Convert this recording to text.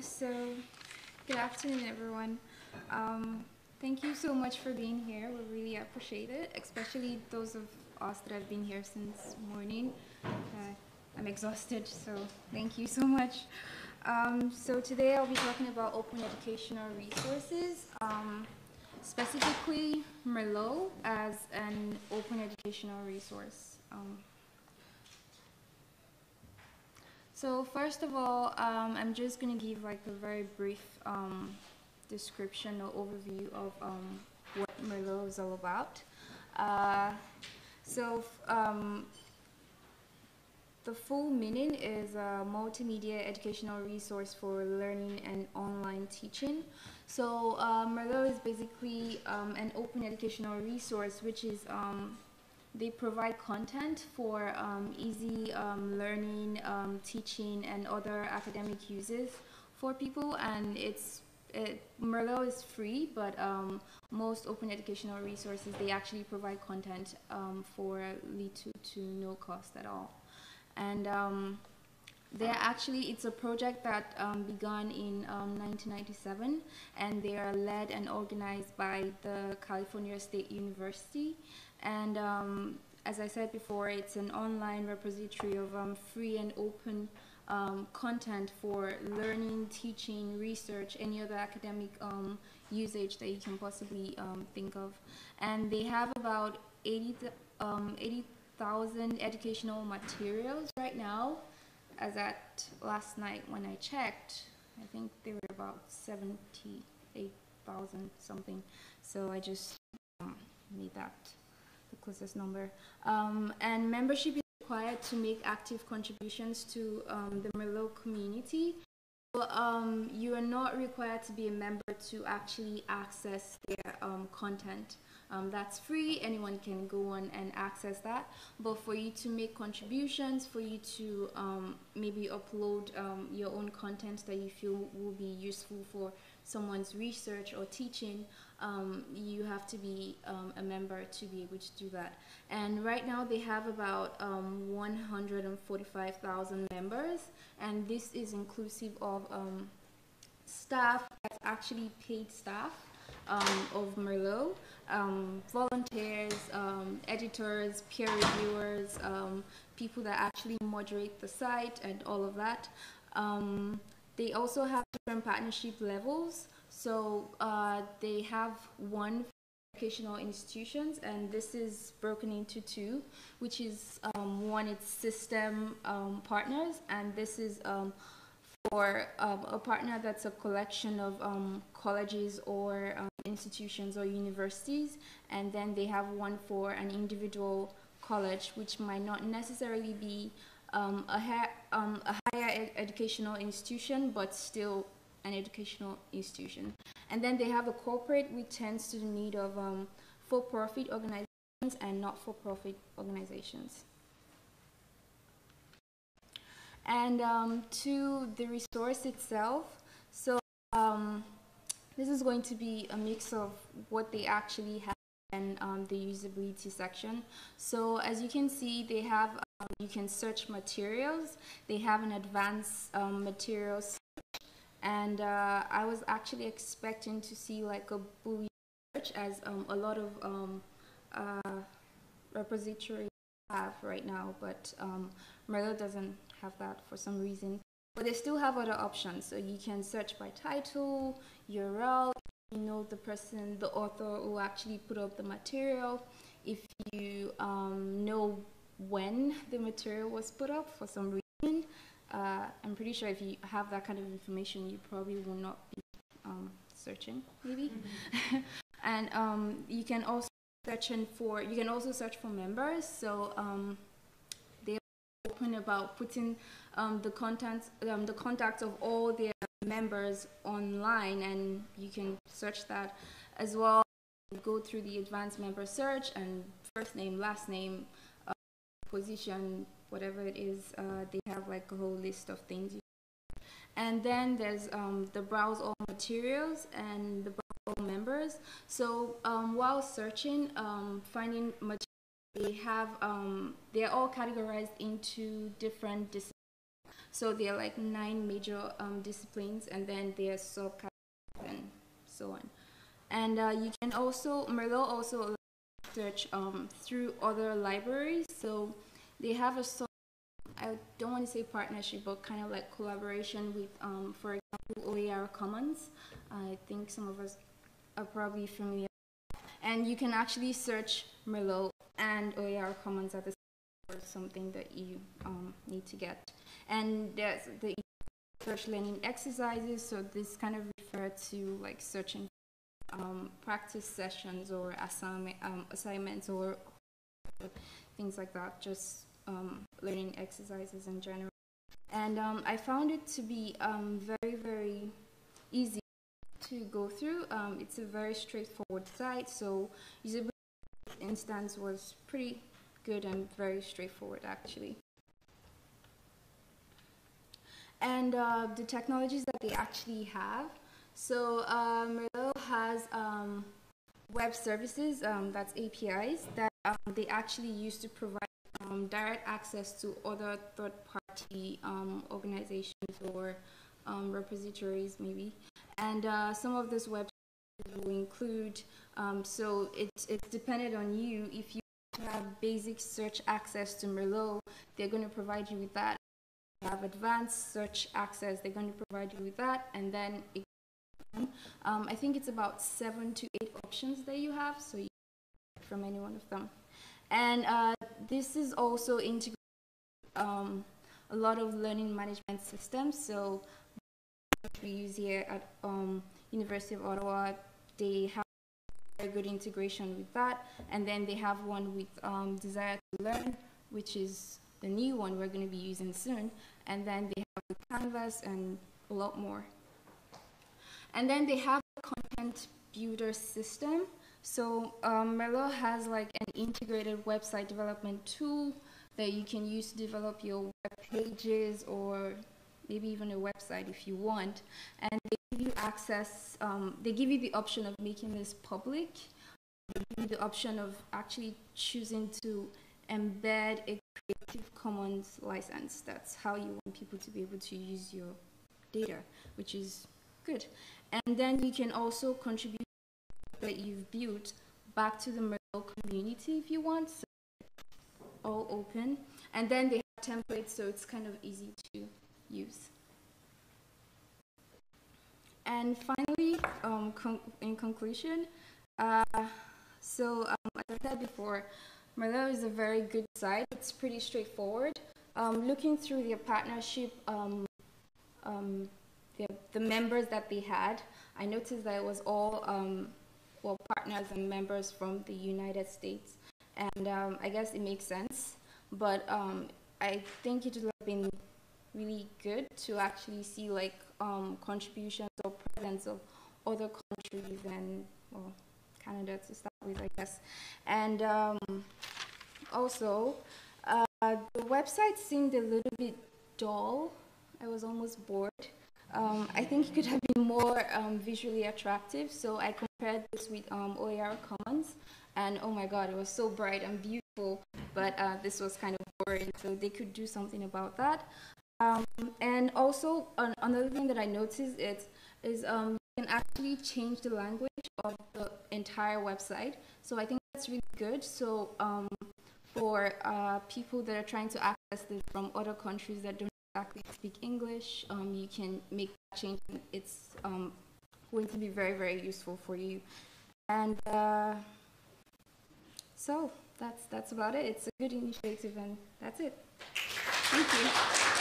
so, good afternoon, everyone. Um, thank you so much for being here. We really appreciate it, especially those of us that have been here since morning. Uh, I'm exhausted, so thank you so much. Um, so today I'll be talking about open educational resources, um, specifically Merlot as an open educational resource. Um, so first of all, um, I'm just going to give like a very brief um, description or overview of um, what Merlot is all about. Uh, so um, the full meaning is a multimedia educational resource for learning and online teaching. So uh, Merlot is basically um, an open educational resource which is um, they provide content for um, easy um, learning, um, teaching, and other academic uses for people. And it's it, Merlot is free, but um, most open educational resources they actually provide content um, for little to no cost at all. And um, they're actually it's a project that began in 1997, and they are led and organized by the California State University and um, as I said before, it's an online repository of um, free and open um, content for learning, teaching, research, any other academic um, usage that you can possibly um, think of. And they have about 80,000 80, um, educational materials right now. As at last night when I checked, I think they were about 78,000 something. So I just made that the closest number. Um, and membership is required to make active contributions to um, the Merlot community. So, um, you are not required to be a member to actually access their um, content. Um, that's free, anyone can go on and access that. But for you to make contributions, for you to um, maybe upload your own content that you feel will be useful for someone's research or teaching, um, you have to be um, a member to be able to do that. And right now they have about um, 145,000 members, and this is inclusive of um, staff that's actually paid staff um, of Merlot, um, volunteers, editors, peer reviewers, people that actually moderate the site, and all of that. they also have different partnership levels. So uh, they have one for educational institutions and this is broken into two which is um, one it's system um, partners and this is um, for um, a partner that's a collection of um, colleges or um, institutions or universities and then they have one for an individual college which might not necessarily be a, a, higher ed educational institution but still an educational institution. And then they have a corporate which tends to the need of um, for-profit organizations and not-for-profit organizations. And um, to the resource itself, so um, this is going to be a mix of what they actually have and um, the usability section. So as you can see, they have, um, you can search materials. They have an advanced um, materials and uh, I was actually expecting to see like a Boolean search as um, a lot of uh, repositories have right now, but um, Merlot doesn't have that for some reason. But they still have other options, so you can search by title, URL, you know the person, the author who actually put up the material. If you um, know when the material was put up for some reason, uh, I'm pretty sure if you have that kind of information, you probably will not be um, searching, maybe. Mm-hmm. and um, you can also search for you can also search for members. So um, they're open about putting um, the contents, um, the contacts of all their members online, and you can search that as well. Go through the advanced member search and first name, last name, uh, position, whatever it is, uh, they have like a whole list of things. And then there's um, the browse all materials and the members. So um, while searching, um, finding they have, um, they're all categorized into different disciplines. So there are like nine major um, disciplines, and then there are subcategories and so on. And uh, you can also Merlot also search um, through other libraries. So they have a sort I don't want to say partnership, but kind of like collaboration with, um, for example, OER Commons. I think some of us are probably familiar. And you can actually search Merlot and OER Commons at the same time for something that you um, need to get. And there's the search learning exercises, so this kind of refer to like searching um, practice sessions or assignment, um, assignments or things like that, just um, learning exercises in general. And um, I found it to be um, very, very easy to go through. Um, it's a very straightforward site, so usability instance was pretty good and very straightforward actually. And uh, the technologies that they actually have. So uh, Merlot has um, web services, um, that's APIs, that um, they actually use to provide um, direct access to other third-party um, organizations or um, repositories maybe. And uh, some of this websites will include, um, so it's, it's dependent on you. If you have basic search access to Merlot, they're going to provide you with that. If you have advanced search access, they're going to provide you with that. And then it, um, I think it's about seven to eight options that you have, so you can from any one of them. And uh, this is also integrated um, a lot of learning management systems. So we use here at um, University of Ottawa, they have a good integration with that. And then they have one with um, Desire2Learn, which is the new one we're going to be using soon. And then they have Canvas and a lot more. And then they have a content builder system. So um, Merlot has like an integrated website development tool that you can use to develop your web pages or maybe even a website if you want. And they give you access, um, they give you the option of making this public. They give you the option of actually choosing to embed a Creative Commons license. That's how you want people to be able to use your data, which is good. And then you can also contribute that you've built back to the Merlot community if you want. So all open. And then they have templates, so it's kind of easy to use. And finally, um, con in conclusion, uh, so um, as I said before, Merlot is a very good site. It's pretty straightforward. Um, looking through their partnership, um, um, the, the, members that they had, I noticed that it was all um, well, partners and members from the United States. And um, I guess it makes sense. But um, I think it would have been really good to actually see like um, contributions or presence of other countries and well, Canada to start with, I guess. And um, also, uh, the website seemed a little bit dull. I was almost bored. Um, I think it could have been more um, visually attractive, so I compared this with um, OER Commons, and oh my god, it was so bright and beautiful, but uh, this was kind of boring, so they could do something about that. Um, and also, another thing that I noticed is, is um, you can actually change the language of the entire website, so I think that's really good. So um, for uh, people that are trying to access this from other countries that don't exactly speak English, um, you can make that change. It's um, going to be very, very useful for you. And uh, so that's that's about it. It's a good initiative, and that's it. Thank you.